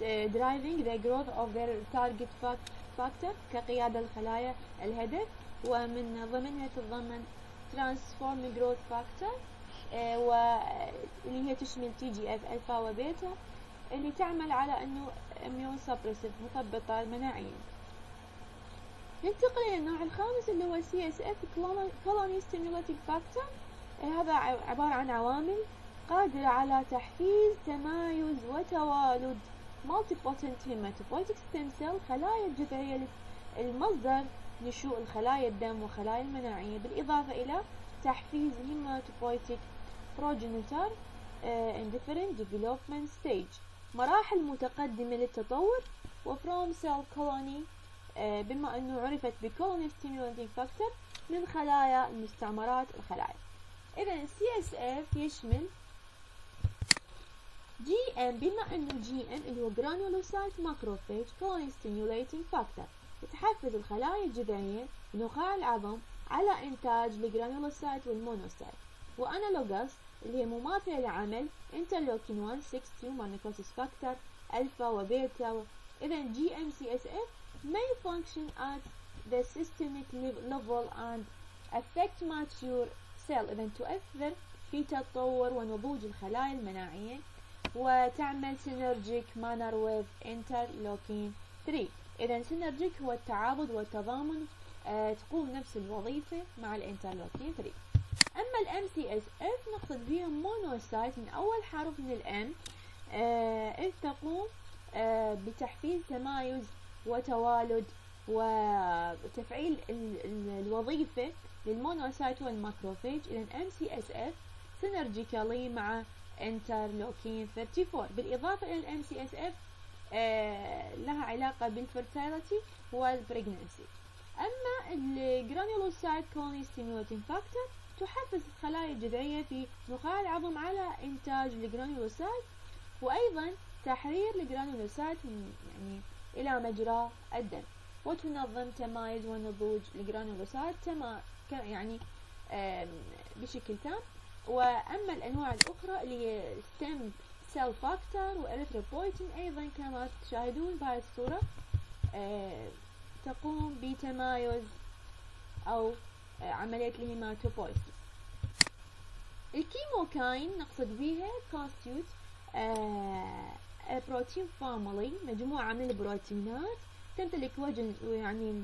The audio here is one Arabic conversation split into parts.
driving the growth of their target factor كقيادة الخلايا الهدف ومن ضمنها تتضمن transforming growth factor آه، واللي هي تشمل TGF alpha و beta اللي تعمل على أنه immune suppressive مثبطة مناعيا. ننتقل إلى النوع الخامس اللي هو CSF colony stimulating factor. هذا عبارة عن عوامل قادرة على تحفيز تمايز وتوالد. Multipotent hematopoietic stem cell خلايا الجذعية المصدر نشوء الخلايا الدم وخلايا المناعية. بالإضافة إلى تحفيز hematopoietic progenitor in different development stage. مراحل متقدمة للتطور وفروم cell colony uh, بما أنه عرفت بcolony stimulating factor من خلايا المستعمرات الخلايا. إذا CSF يشمل GM بما انه GM اللي هو granulocyte macrophage stimulating factor. تحفز الخلايا الجذعية نخاع العظم على إنتاج ال granulocyte وال monocyte و analogous اللي هي مماثلة لعمل interleukin 1 6 tumor necrosis factor alpha و beta إذا GM CSF may function at the systemic level and affect mature cell. إذا تؤثر في تطور ونضوج الخلايا المناعية وتعمل synergic manner with interleukin 3 إذا synergic هو التعاضد والتضامن آه تقوم نفس الوظيفة مع ال interleukin 3 أما ال M CSF نقصد بها monocyte من أول حرف من ال M آه إذ تقوم آه بتحفيز تمايز وتوالد وتفعيل الوظيفة لل monocyte وال macrophage إذا M CSF synergically مع interleukin 34 بالإضافة إلى ال M CSF لها علاقة بال fertility وال pregnancy أما ال granulocyte colony stimulating factor تحفز الخلايا الجذعية في نخاع العظم على إنتاج ال granulocyte وأيضا تحرير ال granulocyte يعني إلى مجرى الدم. وتنظم تمايز ونضوج ال granulocyte تما يعني بشكل تام. وأما الأنواع الأخرى اللي هي stem cell factor و erythropoietin أيضا كما تشاهدون بهذه الصورة آه تقوم بتمايز أو آه عملية ال hematopoiesis ال chemokine نقصد constitute آه protein family مجموعة من البروتينات تمتلك وزن يعني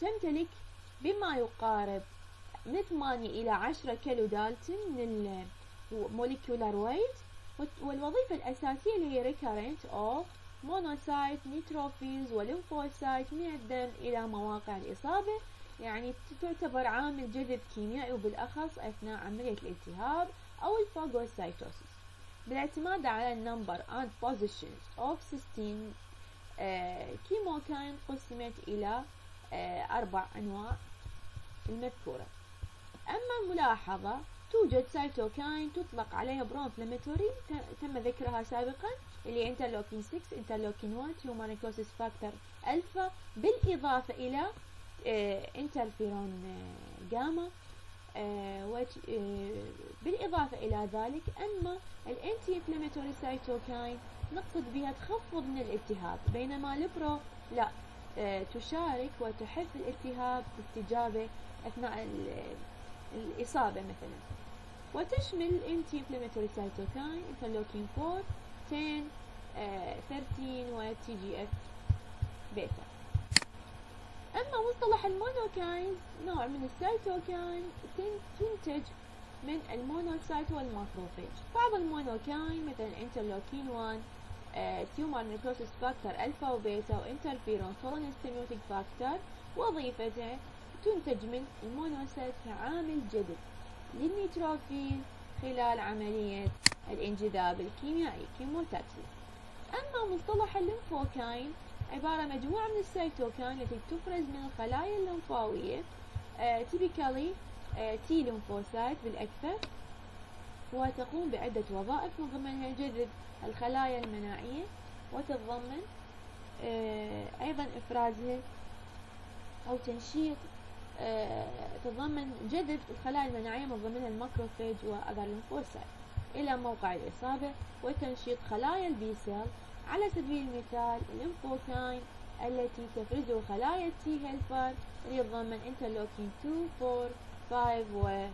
تمتلك بما يقارب من 8 إلى 10 كيلو دالتون من ال molecular weight. والوظيفة الأساسية اللي هي recruitment of monocyte neutrophils و lymphocyte من الدم إلى مواقع الإصابة. يعني تعتبر عامل جذب كيميائي وبالأخص أثناء عملية الالتهاب أو ال phagocytosis. بالاعتماد على ال number and positions of cysteine آه chemokine قسمت إلى آه أربع أنواع المذكورة. أما ملاحظة توجد cytokine تطلق عليها proinflammatory تم ذكرها سابقا اللي interleukin 6 interleukin 1 tumor necrosis factor الفا بالإضافة إلى آه انترفيرون آه جاما آه بالإضافة إلى ذلك أما ال anti-inflammatory cytokine نقصد بها تخفض من الالتهاب بينما ال pro لا تشارك وتحث الالتهاب باستجابه أثناء الإصابة مثلا. وتشمل ال anti-inflammatory cytokine interleukin 4 10 آه 13 و TGF beta أما مصطلح ال monokines نوع من ال cytokine تنتج من ال monocyte وال macrophage بعض ال monokine مثل interleukin 1 آه tumor necrosis factor alpha و beta و interferon colony stimulating factor وظيفته تنتج من ال monocyte كعامل جذب لل neutrophil خلال عملية الانجذاب الكيميائي chemotaxis أما مصطلح ال lymphokine عبارة مجموعة من ال cytokine التي تفرز من الخلايا الليمفاوية typically T lymphocyte بالأكثر وتقوم بعدة وظائف من ضمنها جذب الخلايا المناعية وتتضمن أيضا إفرازها أو تنشيط تتضمن جذب الخلايا المناعية من ضمنها ال macrophage و other ال lymphocyte إلى موقع الإصابة وتنشيط خلايا ال B cell على سبيل المثال ال lymphokine التي تفرزه خلايا ال T helper يتضمن interleukin 2 4 5 و